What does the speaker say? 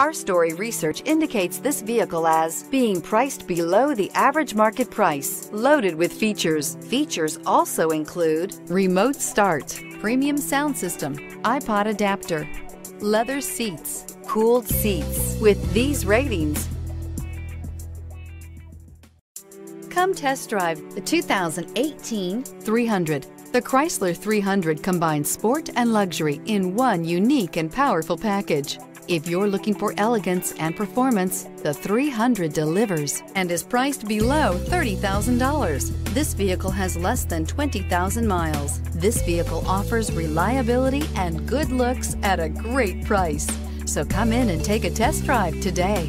CarStory research indicates this vehicle as being priced below the average market price, loaded with features. Features also include remote start, premium sound system, iPod adapter, leather seats, cooled seats. With these ratings, Come test drive the 2018 300. The Chrysler 300 combines sport and luxury in one unique and powerful package. If you're looking for elegance and performance, the 300 delivers and is priced below $30,000. This vehicle has less than 20,000 miles. This vehicle offers reliability and good looks at a great price. So come in and take a test drive today.